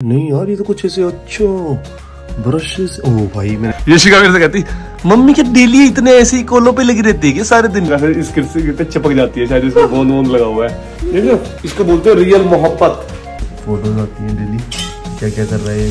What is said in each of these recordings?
नहीं यार ये तो कुछ ऐसे अच्छा ब्रशेस ओ भाई मैंने यशिका मेरे से कहती मम्मी क्या डेली इतने ऐसे ही कोलों पे लगी रहती है क्या सारे दिन? फिर इस किरसे कितने चिपक जाती है शायद इसका बोन वोन लगा हुआ है। ये जो इसको बोलते हैं रियल मोहब्बत। फ़ोटोज़ आती हैं डेली क्या क्या कर रहा है ये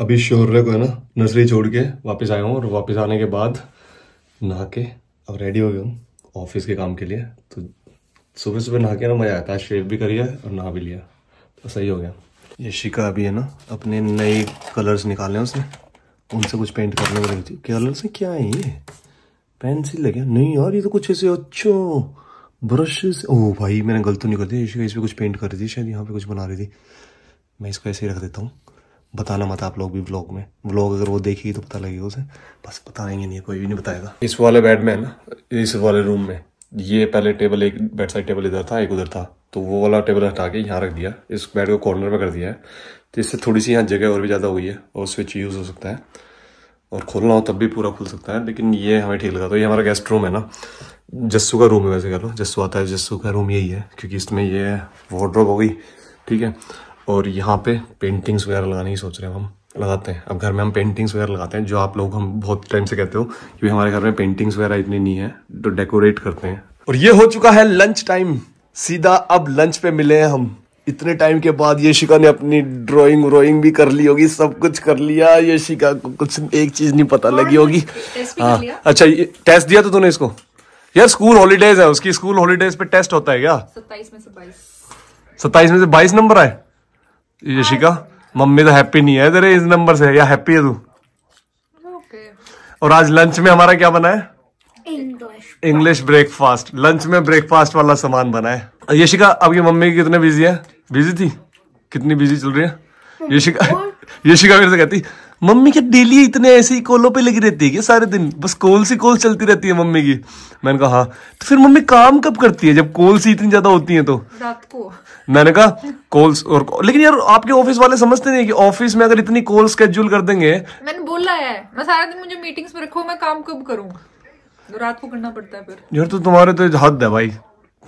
अभी शौर्य को है ना नर्सरी छोड़ के वापस आया हूँ और वापस आने के बाद नहा के अब रेडी हो गया हूँ। ऑफ़िस के काम के लिए। तो सुबह सुबह नहा के ना मज़ा आता है, शेव भी करिए और नहा भी लिया। तो सही हो गया। ये शिका अभी है ना, अपने नए कलर्स निकाले हैं उसने। उनसे कुछ पेंट करने में लगी थी कलर्स क्या है ये? पेंसिल क्या? नहीं यार, ये तो कुछ ऐसे अच्छा ब्रशेस ओ भाई, मैंने गलत तो नहीं कर दिया। इस पर कुछ पेंट कर रही थी, शायद यहाँ पे कुछ बना रही थी। मैं इसको ऐसे ही रख देता हूँ। बताना मत आप लोग भी ब्लॉग में। ब्लॉग अगर वो देखेगी तो पता लगेगा उसे। बस बताएँगे नहीं, कोई भी नहीं बताएगा। इस वाले बेड में है ना, इस वाले रूम में, ये पहले टेबल एक बेड साइड टेबल इधर था, एक उधर था। तो वो वाला टेबल हटा के यहाँ रख दिया, इस बेड को कॉर्नर में कर दिया है। तो इससे थोड़ी सी यहाँ जगह और भी ज़्यादा हुई है, और स्विच यूज़ हो सकता है। और खोलना हो तब भी पूरा खुल सकता है, लेकिन ये हमें ठीक लगा। तो ये हमारा गेस्ट रूम है ना। जस्सू का रूम है वैसे कह लो, जस्सू आता है, जस्सू का रूम यही है, क्योंकि इसमें ये वार्ड्रोब हो गई, ठीक है। और यहाँ पे पेंटिंग्स वगैरह लगाने की सोच रहे हैं हम। लगाते हैं। अब घर में हम पेंटिंग्स वगैरह लगाते हैं जो आप लोग हम बहुत टाइम से कहते हो कि हमारे घर में पेंटिंग्स वगैरह इतनी नहीं है तो डेकोरेट करते हैं। और ये हो चुका है लंच टाइम सीधा अब लंच पे मिले हैं हम। इतने टाइम के बाद ये शिका ने अपनी ड्राइंग व्रोइंग भी कर ली होगी सब कुछ कर लिया। ये शिका को कुछ एक चीज़ नहीं पता लगी होगी। हाँ। अच्छा ये टेस्ट दिया तो तूने इसको? यार स्कूल हॉलीडेज है उसकी स्कूल हॉलीडेज पे टेस्ट होता है क्या? सत्ताईस में से बाईस। सत्ताईस में से बाईस नंबर आए। यशिका मम्मी तो हैप्पी नहीं है तेरे इस नंबर से या हैप्पी है तू? ओके और आज लंच में हमारा क्या बना है? इंग्लिश ब्रेकफास्ट लंच में ब्रेकफास्ट वाला सामान बना है। यशिका आपकी मम्मी कितने बिज़ी है? बिज़ी थी? कितनी बिज़ी चल रही है? यशिका यशिका मेरे से कहती मम्मी क्या डेली इतने ऐसे ही कोलों पे लगी रहती है क्या सारे दिन? बस कोल सी कोल चलती रहती है मम्मी की। मैंने कहा हाँ। तो फिर मम्मी काम कब करती है? जब कोल सी इतनी ज़्यादा होती है तो? रात को। मैंने कहा कॉल्स और लेकिन यार आपके ऑफ़िस वाले समझते नहीं कि ऑफ़िस में अगर इतनी कॉल स्केड्यूल कर देंगे। मैंने बोला है मैं सारा दिन मुझे मीटिंग्स में रखो मैं काम कब करूँ? रात को करना पड़ता है फिर। यार तो तुम्हारे तो हद है भाई।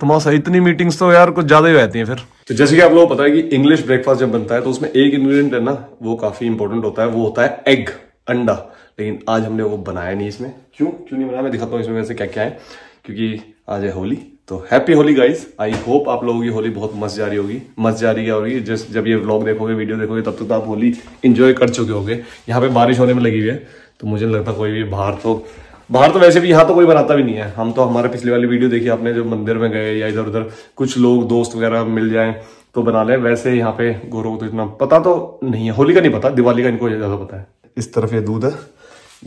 तुम्हारा इतनी मीटिंग्स तो यार कुछ ज़्यादा ही रहती हैं फिर। तो जैसे कि आप लोगों को पता है कि इंग्लिश ब्रेकफास्ट जब बनता है तो उसमें एक इंग्रेडिएंट है ना, वो काफ़ी इंपॉर्टेंट होता है, वो होता है एग अंडा। लेकिन आज हमने वो बनाया नहीं इसमें। क्यों? क्यों नहीं बनाया? मैं दिखाता हूँ इसमें वैसे क्या क्या है। क्योंकि आज है होली तो happy Holi guys I hope आप लोगों की होली बहुत मस्त जा रही होगी। मस्त जा रही होगी जिस जब ये व्लॉग देखोगे वीडियो देखोगे, तब तक तो आप होली इंजॉय कर चुके होगे। यहाँ पे बारिश होने में लगी हुई है तो मुझे नहीं लगता कोई भी बाहर तो बाहर तो वैसे भी यहाँ तो कोई बनाता भी नहीं है। हम तो हमारे पिछले वाली वीडियो देखी, आपने जो मंदिर में गए या इधर उधर कुछ लोग, दोस्त वगैरह मिल जाए तो बना ले। वैसे यहाँ पे गोरों तो इतना पता तो नहीं है। होली का नहीं पता, दिवाली का इनको ज़्यादा पता है। इस तरफ़ ये दूध है।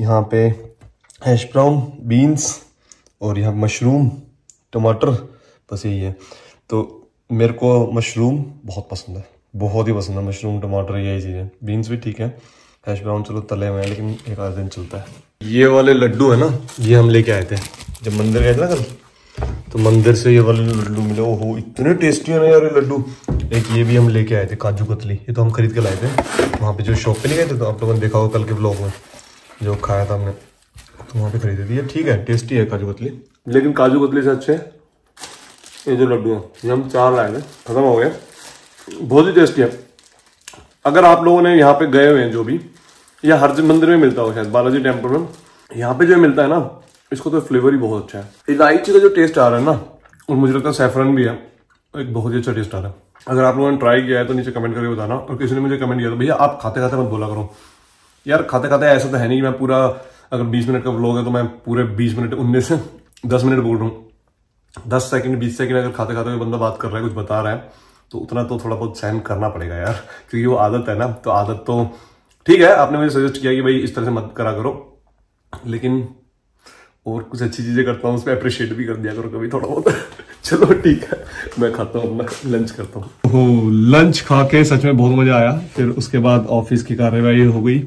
यहाँ पे हैश ब्राउन, बीन्स और यहाँ मशरूम, टमाटर, बस यही है। तो मेरे को मशरूम बहुत पसंद है। बहुत ही पसंद है। मशरूम, टमाटर, यही चीज़ें। बीन्स भी ठीक है। हैश ब्राउन चलो तले हुए हैं, लेकिन एक आध दिन चलता है। ये वाले लड्डू है ना, ये हम लेके आए थे। जब मंदिर गए थे ना कल तो मंदिर से ये वाले लड्डू मिले। ओहो, इतने टेस्टी है ना यार ये लड्डू। एक ये भी हम लेके आए थे, काजू कतली। ये तो हम खरीद के लाए थे। वहाँ पे जो शॉप पे नहीं गए थे तो आप लोगों ने देखा होगा कल के ब्लॉग में, जो खाया था हमने। तो वहाँ पे खरीदे थे। ये ठीक है टेस्टी है काजू कतली। लेकिन काजू कतली से अच्छे ये जो लड्डू है, ये हम चार लाए थे। खत्म हो गए। बहुत ही टेस्टी है। अगर आप लोगों ने यहाँ पे गए हुए हैं जो भी या हर मंदिर में मिलता हो शायद, बालाजी टेंपल में। यहाँ पे जो मिलता है ना, इसको तो फ्लेवर ही बहुत अच्छा है। इलायची का जो टेस्ट आ रहा है ना, और मुझे लगता है सैफरन भी है एक बहुत ही अच्छा टेस्ट आ रहा है। अगर आप लोगों ने ट्राई किया है तो नीचे कमेंट करके बताना, और किसी ने मुझे कमेंट किया तो भैया आप खाते खाते मत बोला करो। यार खाते खाते ऐसा तो है नहीं कि मैं पूरा, अगर बीस मिनट का ब्लॉग है तो मैं पूरे बीस मिनट, उन्नीस से दस मिनट बोल रहा हूँ। दस सेकंड बीस सेकंड अगर खाते खाते बंदा बात कर रहा है, कुछ बता रहा है तो उतना तो थोड़ा बहुत सहन करना पड़ेगा यार, क्योंकि वो आदत है ना तो आदत तो ठीक है, आपने मुझे सजेस्ट किया कि भाई इस तरह से मत करा करो। लेकिन और कुछ अच्छी चीज़ें करता हूँ, उसमें अप्रिशिएट भी कर दिया करो कभी थोड़ा बहुत। चलो ठीक है, मैं खाता हूँ, अपना लंच करता हूँ। लंच खा के सच में बहुत मज़ा आया। फिर उसके बाद ऑफ़िस की कार्यवाही हो गई।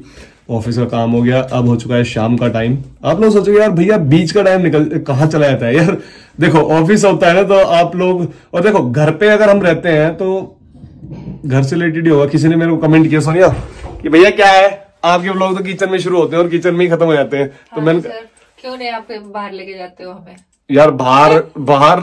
ऑफ़िस का काम हो गया, अब हो चुका है शाम का टाइम आप लोग सोचोगे यार, भैया बीच का टाइम निकल, कहाँ चला जाता है? यार, देखो ऑफ़िस होता है ना तो आप लोग, और देखो, घर पे अगर हम रहते हैं तो घर से रिलेटेड ही होगा। किसी ने मेरे को कमेंट किया, सोनिया? कि भैया क्या है? आपके ब्लॉग तो किचन में शुरू होते हैं और किचन में ही खत्म हो जाते हैं। हाँ तो हाँ मैंने सर क्यों नहीं आप बाहर लेके जाते हो हमें? यार बाहर बाहर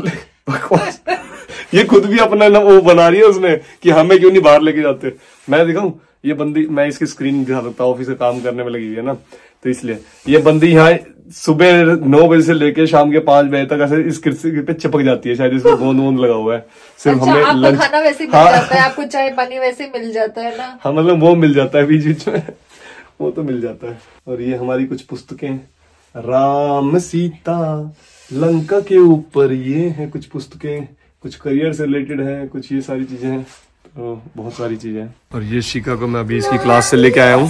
बकवास ये खुद भी अपना ना वो बना रही है उसने कि हमें क्यों नहीं बाहर लेके जाते? मैं दिखाऊँ? ये बंदी मैं इसकी स्क्रीन दिखा सकता हूँ ऑफ़िस से काम करने में लगी हुई है ना? तो इसलिए ये बंदी यहाँ सुबह नौ बजे से लेके शाम के पाँच बजे तक ऐसे इस कुर्सी पे चिपक जाती है शायद इसमें गोंद वोंद लगा हुआ है। सिर्फ़ अच्छा हमें आपको लंच खाना वैसे मिल हाँ। जाता है आपको चाय पानी वैसे मिल जाता है ना? हाँ मतलब वो मिल जाता है बीच बीच में। वो तो मिल जाता है। और ये हमारी कुछ पुस्तकें राम सीता लंका के ऊपर ये है कुछ पुस्तकें। कुछ करियर से रिलेटेड है कुछ ये सारी चीज़ें हैं। तो बहुत सारी चीज़ें हैं। और ये शिका को मैं अभी इसकी क्लास से लेके आया हूँ।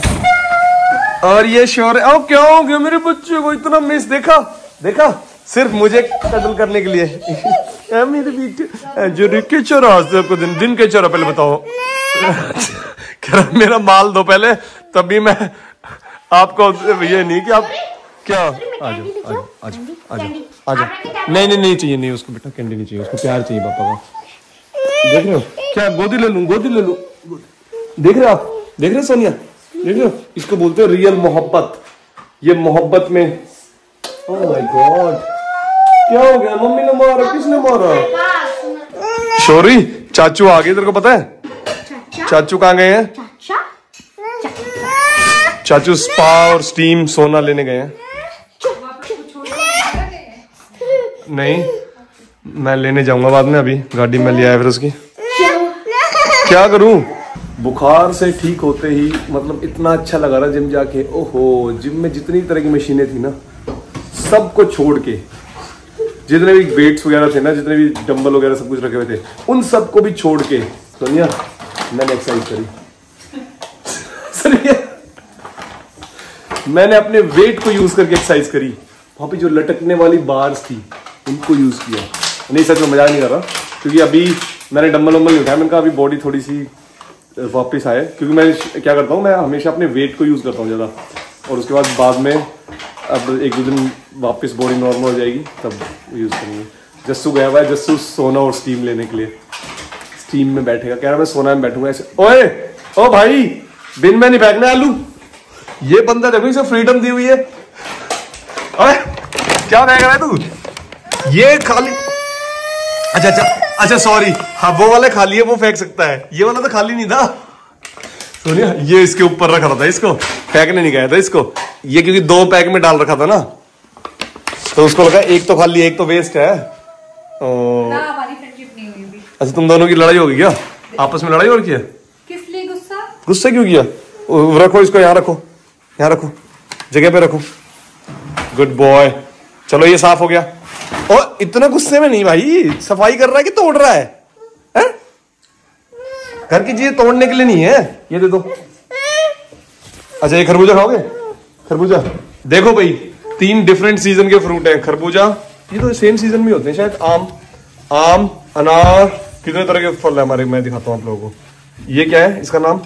और ये श्योर है। ओ क्या हो गया? मेरे बच्चे को इतना मिस देखा। देखा? सिर्फ़ मुझे कत्ल करने के लिए। मेरे बेटे जो रिके चोरा आज को दिन? दिन के चोरा पहले बताओ। कह रहा मेरा माल दो पहले तभी मैं आपको ये नहीं कि आप क्या? आ जाओ आ जाओ आ जाओ आ जाओ नहीं नहीं नहीं चाहिए नहीं उसको बेटा कैंडी नहीं चाहिए उसको प्यार चाहिए पापा का। देख रहे हो? क्या गोदी ले लूँ गोदी ले लूँ। देख रहे हो आप? देख रहे हो सोनिया? देख हो इसको बोलते हो रियल मोहब्बत। ये मोहब्बत में ओह माय गॉड क्या हो गया? मम्मी ने मारा किसने मारा? शोरी चाचू आ गए तेरे को पता है? चाचू? कहाँ गए हैं? चाचू? स्पा और स्टीम सोना लेने गए हैं। नहीं मैं लेने जाऊँगा बाद में अभी गाड़ी में ले आया फिर उसकी। क्या करूँ? बुखार से ठीक होते ही मतलब इतना अच्छा लगा रहा जिम जाके। ओहो, जिम में जितनी तरह की मशीनें थी ना, सबको छोड़ के, जितने भी वेट्स वगैरह थे ना, जितने भी डंबल वगैरह सब कुछ रखे हुए थे, उन सबको भी छोड़ के, सोनिया, मैंने एक्सरसाइज करी। सोनिया, मैंने अपने वेट को यूज़ करके एक्सरसाइज करी। वहाँ पे जो लटकने वाली बार्स थी, उनको यूज़ किया। नहीं, सच में मज़ाक नहीं कर रहा, क्योंकि अभी मैंने डम्बल वम्बल नहीं उठाया, मैंने कहा अभी बॉडी थोड़ी सी वापस आए। क्योंकि मैं क्या करता हूँ, मैं हमेशा अपने वेट को यूज़ करता हूँ ज़्यादा। और उसके बाद बाद में अब एक दो दिन वापस बॉडी नॉर्मल हो जाएगी, तब यूज़ करेंगे। जस्सू गया हुआ है, जस्सू सोना और स्टीम लेने के लिए। स्टीम में बैठेगा। कह रहा मैं सोना में बैठूँगा ऐसे। ओए, ओ भाई, बिन में नहीं फेंकना आलू। ये बंदा देखो, इसे फ्रीडम दी हुई है। अरे क्या फेंक रहा है तू? ये खाली अच्छा अच्छा। अच्छा सॉरी हाँ वो वाले खाली है वो फेंक सकता है। ये वाला तो खाली नहीं था। सोनिया ये इसके ऊपर रखा था इसको। फेंकने नहीं गया था इसको। ये क्योंकि दो पैक में डाल रखा था ना। तो उसको लगा एक तो खाली एक तो वेस्ट है। ओ, ना हमारी फ्रेंडशिप नहीं हुई अभी। अच्छा तुम दोनों की लड़ाई होगी क्या? आपस में लड़ाई और किया? किस लिए गुस्सा? गुस्सा क्यों किया? रखो इसको यहाँ रखो। यहाँ रखो। जगह पे रखो। गुड बॉय चलो ये साफ़ हो गया। और इतना गुस्से में नहीं भाई, सफ़ाई कर रहा है कि तोड़ रहा है? घर की चीज़ें तोड़ने के लिए नहीं है। ये दे दो। अच्छा ये खरबूजा खाओगे? खरबूजा। देखो भाई, तीन डिफरेंट सीज़न के फ्रूट हैं, खरबूजा। ये तो सेम सीज़न में होते हैं, शायद आम। आम, अनार, कितने तरह के फल है हमारे, मैं दिखाता हूँ आप लोगों को। ये क्या है, इसका नाम?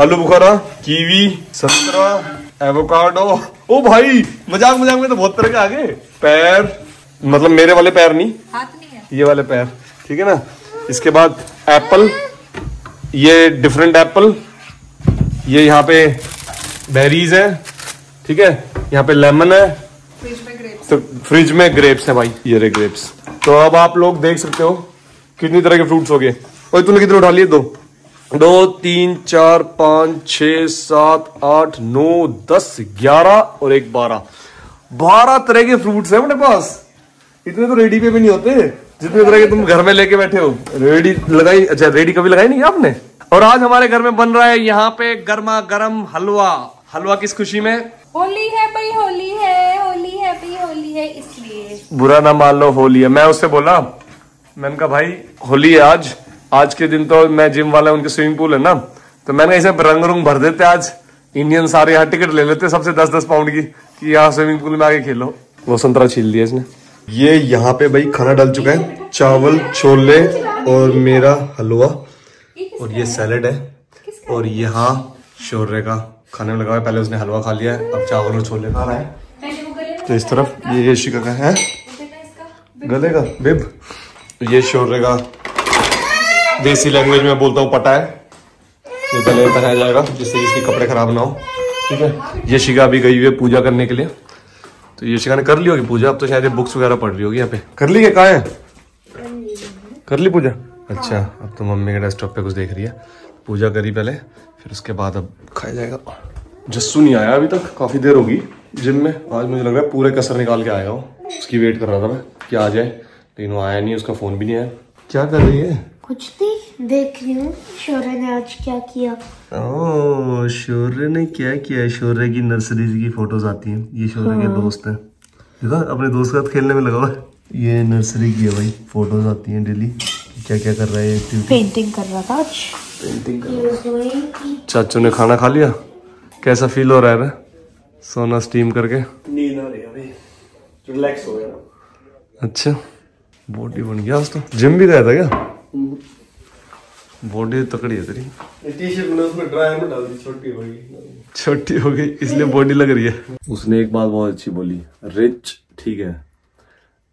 आलू बुखारा, कीवी, संतरा, एवोकाडो। ओ भाई मज़ाक मज़ाक में तो बहुत तरह के आ गए। पैर मतलब मेरे वाले पैर नहीं हाथ नहीं है। ये वाले पैर ठीक है ना? इसके बाद एप्पल ये डिफरेंट एप्पल ये यहाँ पे बेरीज है ठीक है? यहाँ पे लेमन है। फ्रिज में ग्रेप्स तो फ्रिज में ग्रेप्स है भाई ये रहे ग्रेप्स तो अब आप लोग देख सकते हो कितनी तरह के फ्रूट्स हो गए। और तूने कितने उठा लिए? दो। दो तीन चार पाँच छ सात आठ नौ दस ग्यारह और एक बारह। बारह तरह के फ्रूट्स है अपने पास। इतने तो रेडी पे भी नहीं होते जितने तरह के तुम घर में लेके बैठे हो। रेडी लगाई अच्छा रेडी कभी लगाई नहीं आपने? और आज हमारे घर में बन रहा है यहाँ पे गर्मा गर्म हलवा। हलवा किस खुशी में? होली है भाई होली है होली है भाई होली है इसलिए। बुरा ना मान लो होली है। मैं उससे बोला मैंने कहा भाई होली है आज आज के दिन तो मैं जिम वाला उनके स्विमिंग पूल है ना। तो मैंने इसे रंग रुंग भर देते आज। इंडियन सारे यहाँ टिकट ले लेते सबसे दस दस पाउंड की कि यहाँ स्विमिंग पूल में आके खेलो। वो संतरा छील दिया इसने। ये यहाँ पे भाई खाना डाल चुका है चावल छोले और मेरा हलवा। और ये सैलेड है। और यहाँ शोर्रे का खाने में लगा हुआ है पहले उसने हलवा खा लिया है अब चावल और छोले। खा रहा है। तो इस तरफ़ ये ये शिका का है। गले का बिब। ये शोर्रे का देसी लैंग्वेज में बोलता हूँ पटा है? ये गले पहनाया जाएगा, जिससे इसके कपड़े खराब ना हो। ठीक है? ये शिका अभी गई हुई है पूजा करने के लिए। तो ये शिका ने कर ली होगी पूजा, अब तो शायद ये बुक्स वगैरह पढ़ रही होगी यहाँ पे। कर ली क्या कहाँ है? कर ली पूजा? अच्छा अब तो मम्मी के डेस्कटॉप पे कुछ देख रही है। पूजा करी पहले, फिर उसके बाद अब खाया जाएगा। जस्सू नहीं आया अभी तक, काफ़ी देर होगी जिम में। आज मुझे लग रहा है पूरे कसर निकाल के आएगा वो उसकी वेट कर रहा था मैं, कि आ जाए। लेकिन वो आया नहीं, उसका फ़ोन भी नहीं आया। क्या कर रही है? कुछ नहीं देख रही हूँ शौर्य ने आज क्या किया। ओ शौर्य ने क्या किया शौर्य की नर्सरी की फ़ोटोज़ आती हैं। ये शौर्य के दोस्त हैं। देखा अपने दोस्त के साथ खेलने में लगा हुआ है ये नर्सरी की है भाई फ़ोटोज़ आती हैं डेली। क्या क्या कर रहा है एक्टिविटी पेंटिंग कर रहा था आज। पेंटिंग चाचू ने खाना खा लिया? कैसा फील हो रहा है सोना स्टीम करके। नींद आ रही है रिलैक्स हो गया। अच्छा। बॉडी बन गया आज तो। जिम भी गया था क्या? बॉडी तकड़ी है तेरी। टी शर्ट मैंने उसमें ड्राई में डाल दी छोटी हो गई। छोटी हो गई इसलिए बॉडी लग रही है। उसने एक बात बहुत अच्छी बोली रिच ठीक है।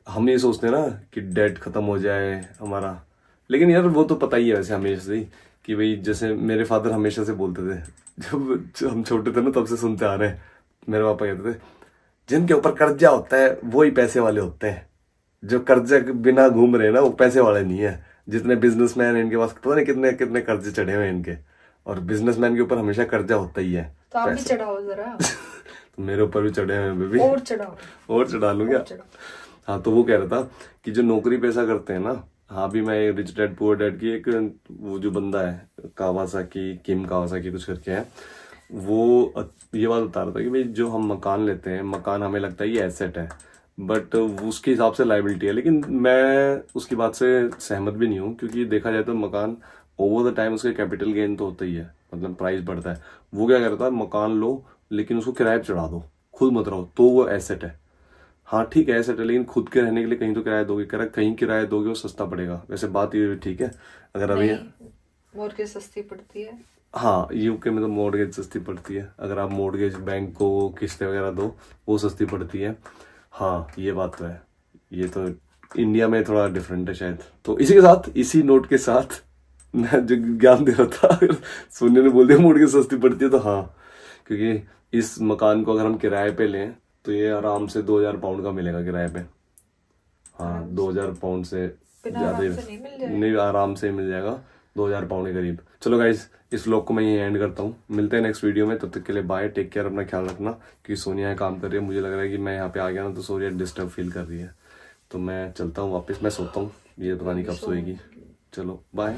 हम ये सोचते हैं ना कि डेट खत्म हो जाए हमारा। लेकिन यार वो तो पता ही है वैसे हमेशा से ही कि भाई जैसे मेरे फादर हमेशा से बोलते थे जब जब हम छोटे थे ना तब से सुनते आ रहे हैं। मेरे पापा कहते थे जिनके ऊपर कर्जा होता है वो ही पैसे वाले होते हैं। जो कर्जे बिना घूम रहे हैं ना वो पैसे वाले नहीं है। जितने बिजनेसमैन इनके पास पता नहीं कितने कितने कर्जे चढ़े हुए इनके। और बिजनेसमैन के ऊपर हमेशा कर्जा होता ही है। तो आप भी चढ़ाओ जरा। तो मेरे ऊपर भी चढ़े हुए बेबी। और चढ़ाओ। और चढ़ा लूँ क्या? हाँ तो वो कह रहा था कि जो नौकरी पैसा करते हैं ना हाँ भी मैं रिच डैड पुअर डैड की एक वो जो बंदा है कावासा की किम कावासा की कुछ करके है वो ये बात बता रहा था कि भाई जो हम मकान लेते हैं मकान हमें लगता है ये एसेट है। बट उसके हिसाब से लाइबिलिटी है। लेकिन मैं उसकी बात से सहमत भी नहीं हूँ क्योंकि देखा जाए तो मकान ओवर द टाइम उसके कैपिटल गेन तो होता ही है। मतलब प्राइस बढ़ता है। वो क्या करता है? मकान लो लेकिन उसको किराए चढ़ा दो। खुद मत रहो तो वो एसेट है। हाँ ठीक है एसेट है लेकिन खुद के रहने के लिए कहीं तो किराया दोगे। कह कहीं किराया दोगे वो सस्ता पड़ेगा। वैसे बात ये भी ठीक है। अगर अभी मोर के सस्ती पड़ती है। हाँ यूके में तो मोर्गेज सस्ती पड़ती है। अगर आप मोर्गेज बैंक को किस्तें वगैरह दो वो सस्ती पड़ती है। हाँ ये बात तो है। ये तो इंडिया में थोड़ा डिफरेंट है शायद। तो इसी के साथ इसी नोट के साथ मैं जो ज्ञान दे रहा था अगर सोनिया ने बोल दिया मोर्गेज सस्ती पड़ती है तो हाँ। क्योंकि इस मकान को अगर हम किराए पे लें तो ये आराम से दो हज़ार पाउंड का मिलेगा किराए पे। हाँ दो हज़ार पाउंड से ज़्यादा नहीं मिल जाएगा। नहीं आराम से मिल जाएगा। दो हज़ार पाउंड के करीब। चलो गाइज़ इस व्लॉग को मैं ये एंड करता हूँ। मिलते हैं नेक्स्ट वीडियो में। तब तक के लिए बाय टेक केयर अपना ख्याल रखना क्योंकि सोनिया काम कर रही है। मुझे लग रहा है कि मैं यहाँ पे आ गया ना तो सोनिया डिस्टर्ब फील कर रही है। तो मैं चलता हूँ वापस। मैं सोता हूँ। ये पता नहीं कब सोएगी। चलो बाय